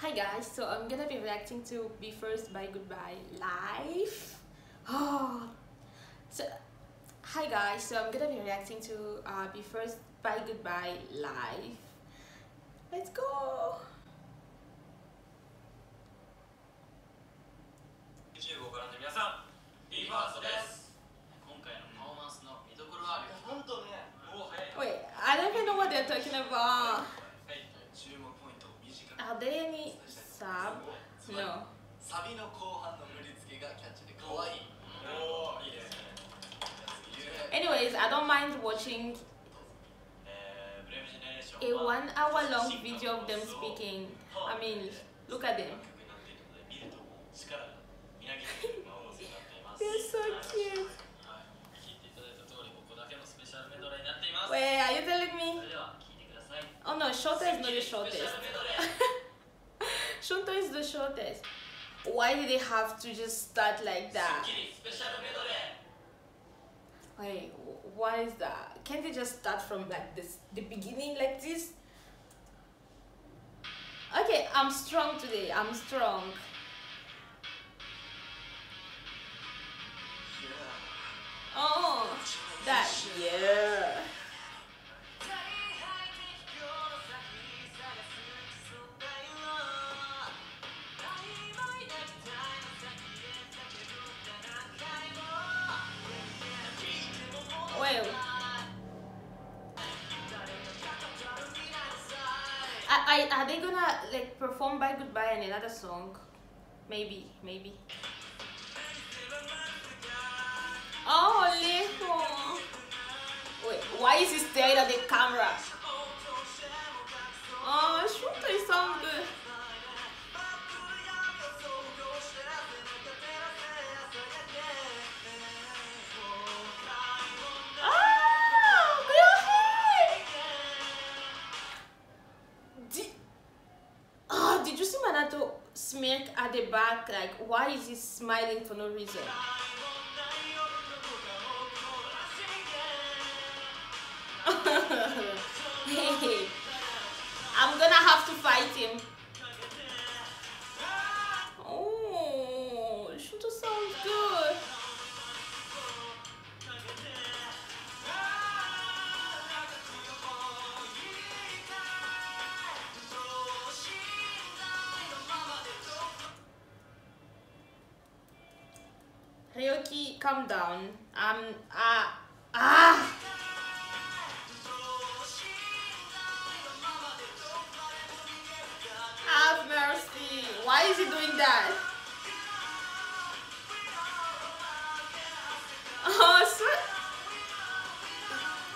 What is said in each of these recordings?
Hi guys, so I'm gonna be reacting to Be First Bye-Good-Bye live. Oh, so hi guys, so I'm gonna be reacting to uh, Be First Bye-Good-Bye live. Let's go. I don't mind watching a one hour long video of them speaking. I mean, look at them. They're so cute. Wait, are you telling me? Oh no, Shota is not the shortest. Shota is the shortest. Why did they have to just start like that? Wait, wh- is that? Can't they just start from like this, the beginning like this? Okay, I'm strong today. I'm strong. Oh, that yeah. Gonna like perform Bye-Good-Bye and another song? Maybe, maybe. Oh, Leo. Wait, why is he staring at the camera? Oh, Shunto is sound good. Like, why is he smiling for no reason? hey, I'm gonna have to fight him. Calm down. Um, ah, ah. Have mercy. Why is he doing that? Oh, so...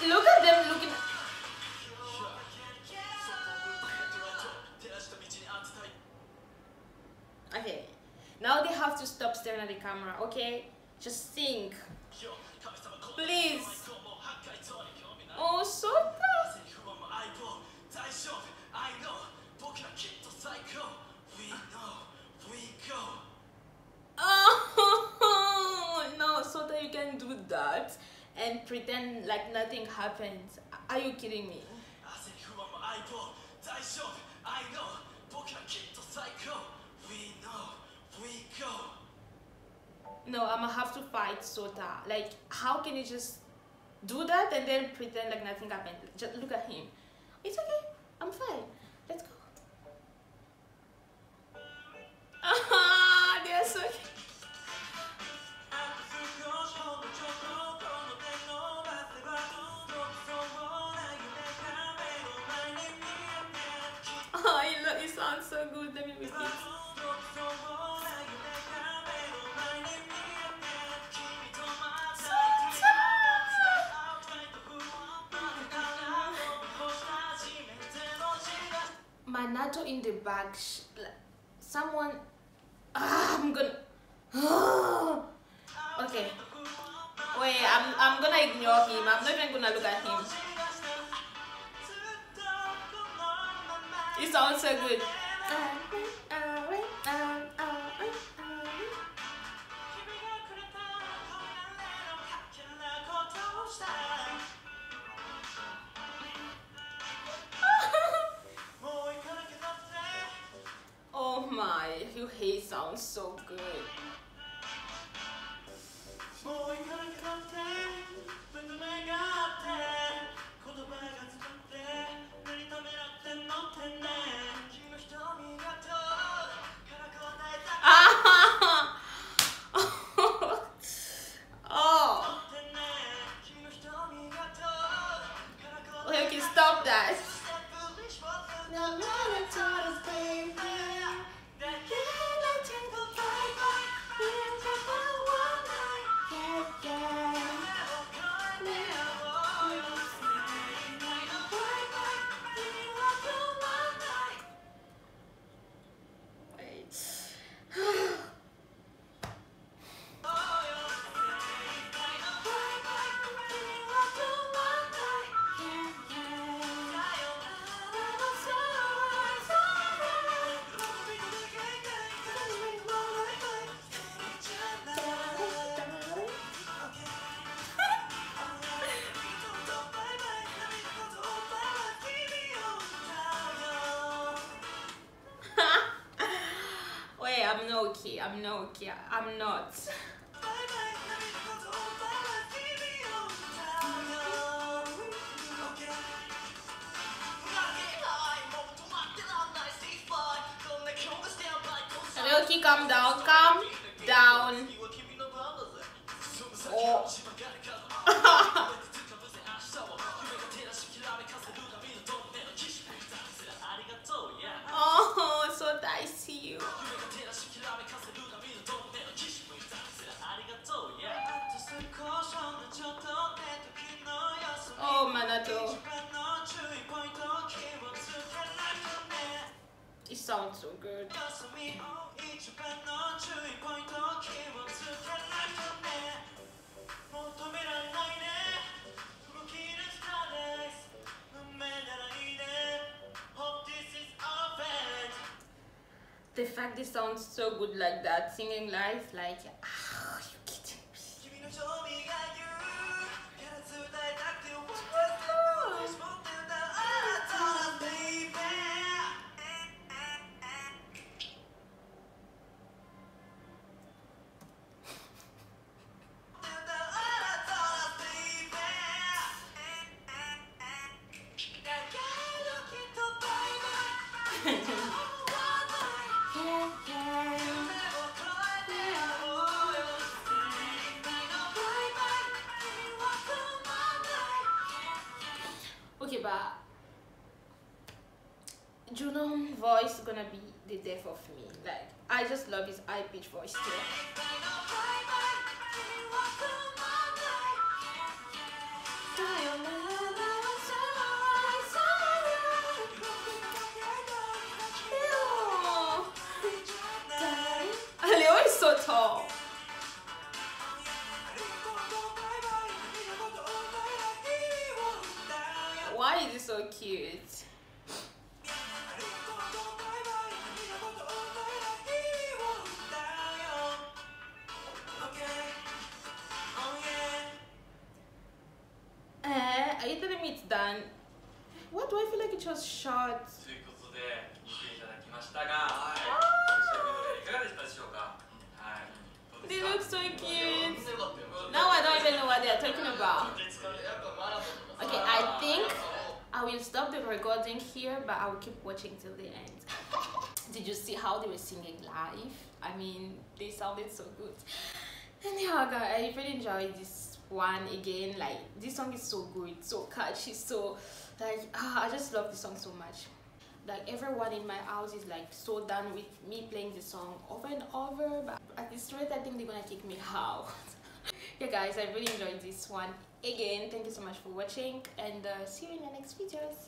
Look at them looking. Okay, now they have to stop staring at the camera, okay? Just think. Please. Oh, so. Oh no, so that you can do that and pretend like nothing happened. Are you kidding me? No, I'm gonna have to fight Sota. Like, how can you just do that and then pretend like nothing happened? Just look at him. It's okay. I'm fine. Let's go. Ah, they're so. Oh, it sounds so good. Let me repeat. Manato in the. Sh- someone. Ah, I'm gonna. Ah. okay. Wait, I'm, I'm gonna ignore him. I'm not even gonna look at him. It sounds so good. Ah, ah. Your hair sounds so good. Okay. I'm not okay. I'm not. Okay, calm down. Calm down. Oh. oh, The fact it sounds so good like that, singing live, like, ah, Junon voice gonna be the death of me. Like I just love his high pitch voice too. So tall. Why is he so cute? done? What do I feel like it was short? ということで見ていただきましたが、はい、スペシャルメドレーいかがでしたでしょうか。はい。どうで They すか look so cute. Now I don't even know what they're talking about. Okay, I think I will stop the recording here, but I will keep watching till the end. Did you see how they were singing live? I mean, they sounded so good. And yeah, guys, I really enjoyed this one again. Like, this song is so good, so catchy, so like, ah, I just love the song so much. Like everyone in my house is like so done with me playing the song over and over, but at this rate, I think they're gonna kick me out. yeah, guys, I really enjoyed this one. Again, thank you so much for watching, and uh, see you in the next videos.